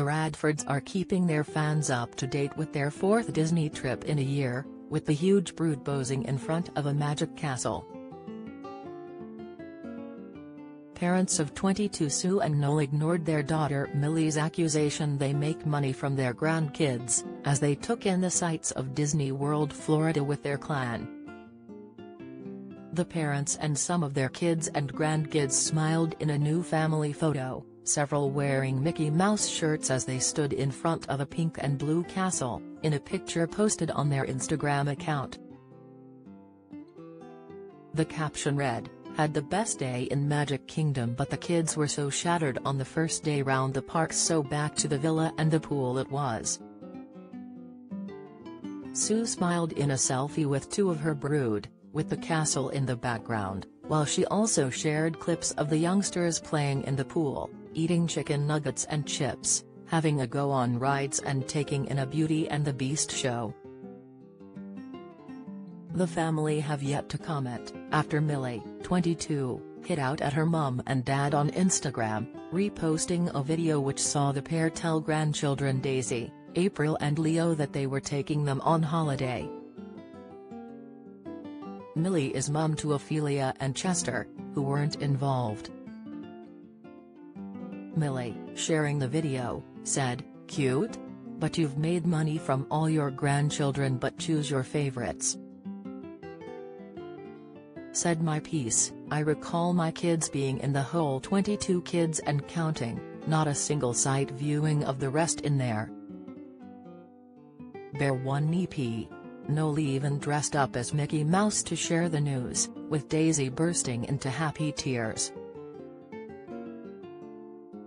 The Radfords are keeping their fans up to date with their fourth Disney trip in a year, with the huge brood posing in front of a magic castle. Parents of 22 Sue and Noel ignored their daughter Millie's accusation they make money from their grandkids, as they took in the sights of Disney World Florida with their clan. The parents and some of their kids and grandkids smiled in a new family photo, several wearing Mickey Mouse shirts as they stood in front of a pink and blue castle, in a picture posted on their Instagram account. The caption read, had the best day in Magic Kingdom but the kids were so shattered on the first day round the park so back to the villa and the pool it was. Sue smiled in a selfie with two of her brood, with the castle in the background, while she also shared clips of the youngsters playing in the pool, eating chicken nuggets and chips, having a go on rides and taking in a Beauty and the Beast show. The family have yet to comment, after Millie, 22, hit out at her mum and dad on Instagram, reposting a video which saw the pair tell grandchildren Daisy, April and Leo that they were taking them on holiday. Millie is mum to Ophelia and Chester, who weren't involved. Millie, sharing the video, said, Cute? But you've made money from all your grandchildren but choose your favorites said my piece, I recall my kids being in the whole 22 kids and counting, not a single site viewing of the rest in there. Bear one EP. Noel even dressed up as Mickey Mouse to share the news, with Daisy bursting into happy tears.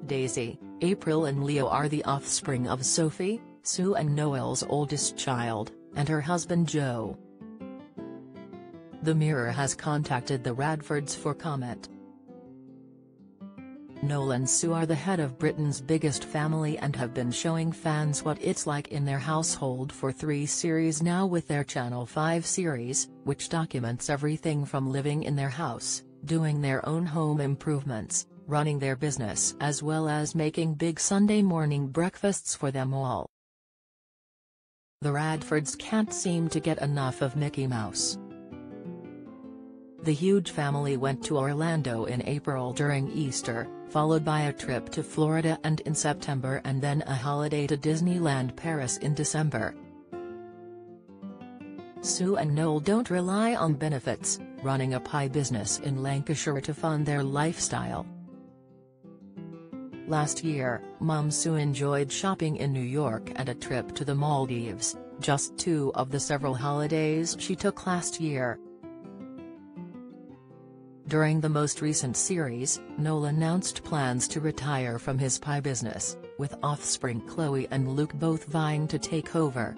Daisy, April and Leo are the offspring of Sophie, Sue and Noel's oldest child, and her husband Joe. The Mirror has contacted the Radfords for comment. Noel and Sue are the head of Britain's biggest family and have been showing fans what it's like in their household for three series now with their Channel 5 series, which documents everything from living in their house, doing their own home improvements, running their business as well as making big Sunday morning breakfasts for them all. The Radfords can't seem to get enough of Mickey Mouse. The huge family went to Orlando in April during Easter, followed by a trip to Florida and in September and then a holiday to Disneyland Paris in December. Sue and Noel don't rely on benefits, running a pie business in Lancashire to fund their lifestyle. Last year, Mum Sue enjoyed shopping in New York and a trip to the Maldives, just two of the several holidays she took last year. During the most recent series, Noel announced plans to retire from his pie business, with offspring Chloe and Luke both vying to take over.